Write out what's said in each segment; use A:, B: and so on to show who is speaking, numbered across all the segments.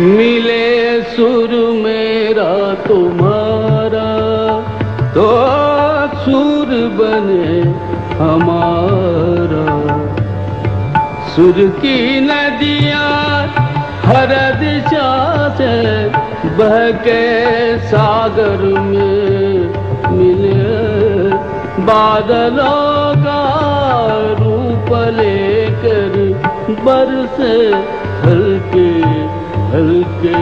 A: मिले सुर मेरा तुम्हारा तो सुर बने हमारा। सुर की नदियाँ हर दिशा से बह के सागर में मिले। बादलों का रूप लेकर बरसे हल्के हल्के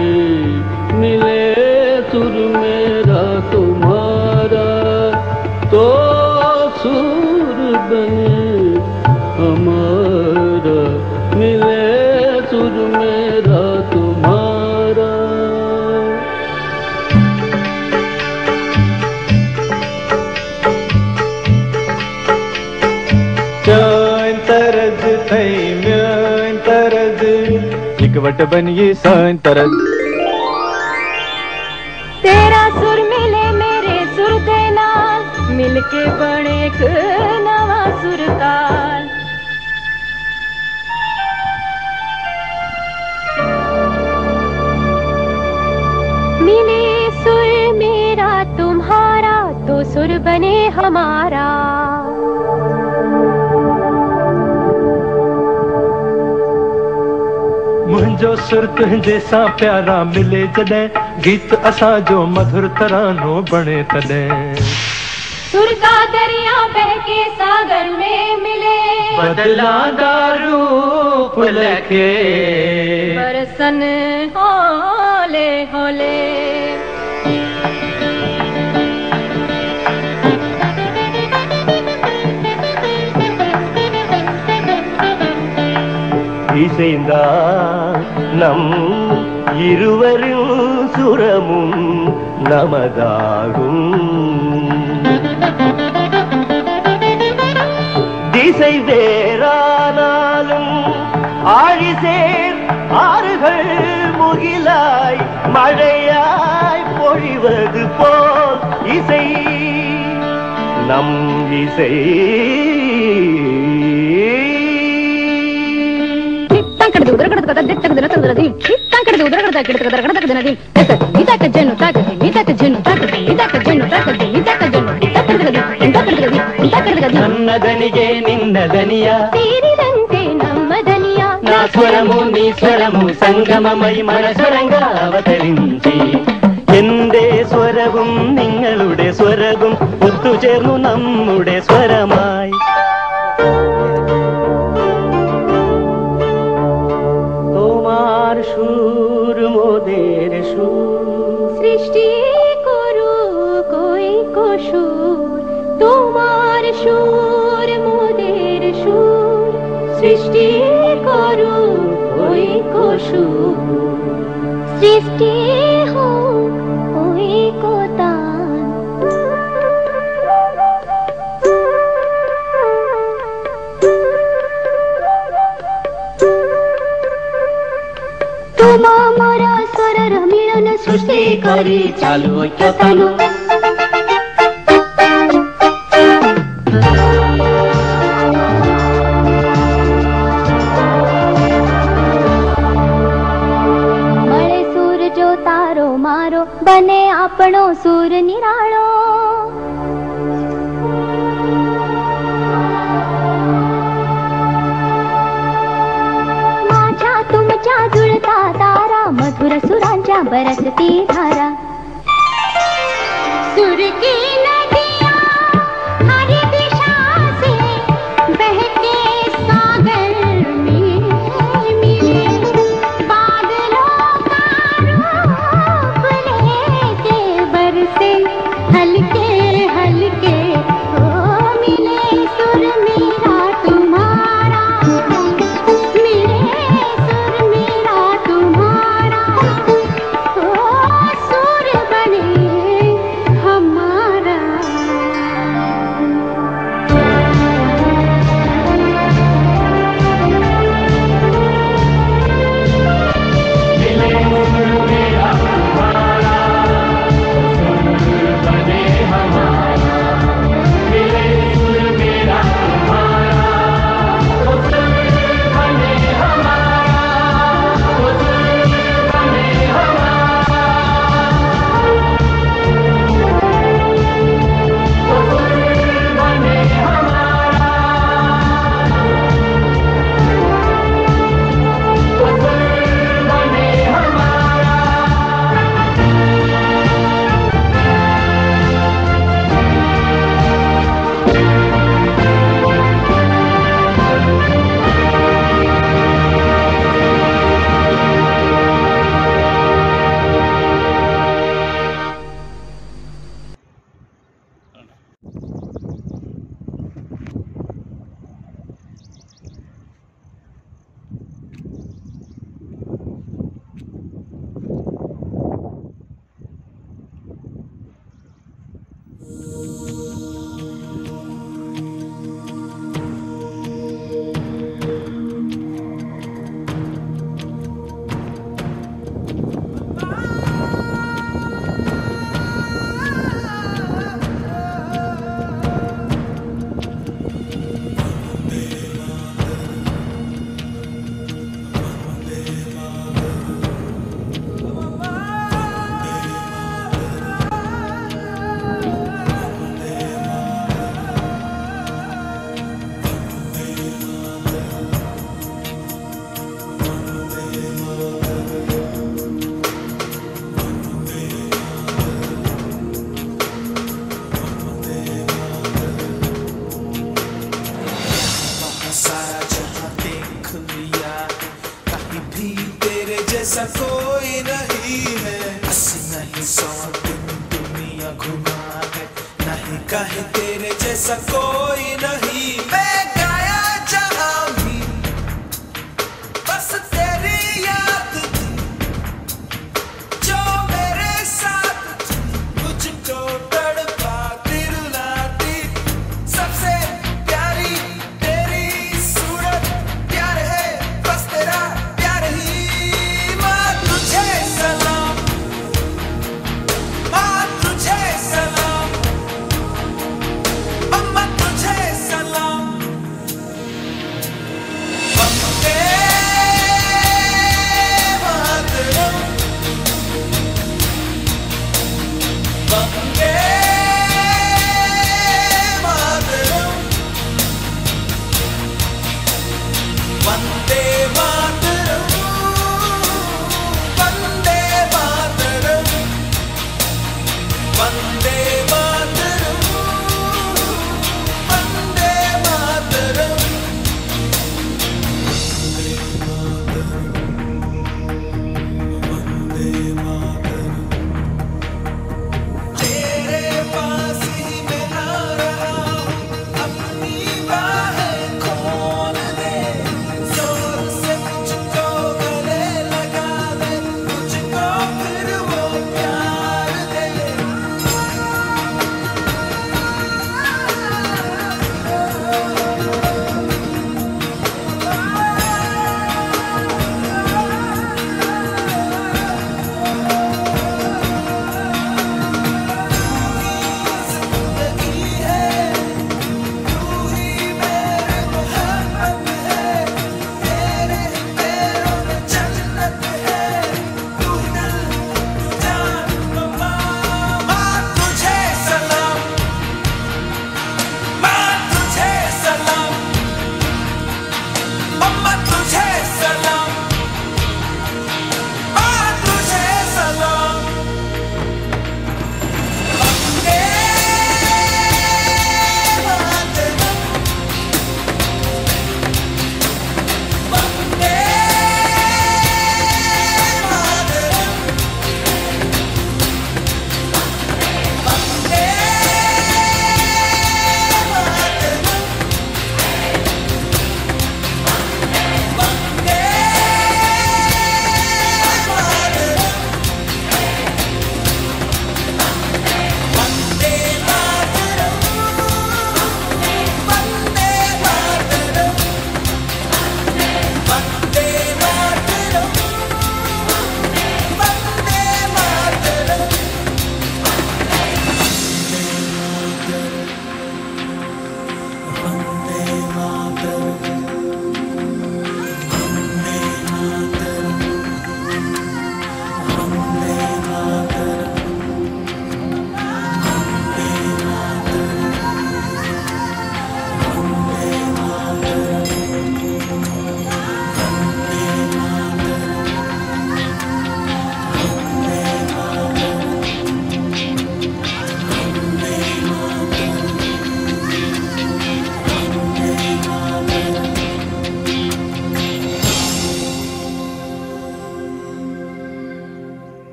A: मिले सुर मेरा तुम्हारा तो
B: इकवट बनिए सान
C: तेरा सुर मिले मेरे सुर दे नाल, मिलके बने एक नवा सुर ताल। मिले सुर मेरा, तुम्हारा तो सुर बने हमारा।
B: सुर जैसा प्यारा मिले जॾहिं। गीत असा जो मधुर तरानो बने तॾहिं।
C: सुर का दरिया बहके सागर में मिले।
B: बदला रूप लखे
C: बरसन होले होले।
D: इसेंदा நம் இருவரின் சுரமும் நமதாகும். திசை வேறானாலும் ஆழிசேர் ஆறுகள் முகிலாய் மழையாய் பொழிவது போல் இசை. நம் இசை ನನ್ನದನಿಗೆ ನಿನ್ನ ದನಿಯ
C: ಸೇರಿದಂತೆ ನಮ್ಮ ದನಿಯ
D: ನಾ ಸ್ವರಮು ನೀ ಸ್ವರಮು ಸಂಗಮ ಮೈ ಮನ സ്വരങ്ക അവതരിഞ്ചി എന്റെ സ്വരവും നിങ്ങളുടെ സ്വരവും ഒത്തുചേർന്നു നമ്മുടെ സ്വരം
C: সৃষ্টি করু ওই কশু সৃষ্টি মিলন সৃষ্টি করি চালু ঐক্যতানো मधुर बरसती धारा. सुर
B: कहे तेरे जैसा कोई नहीं। Vande Bharat.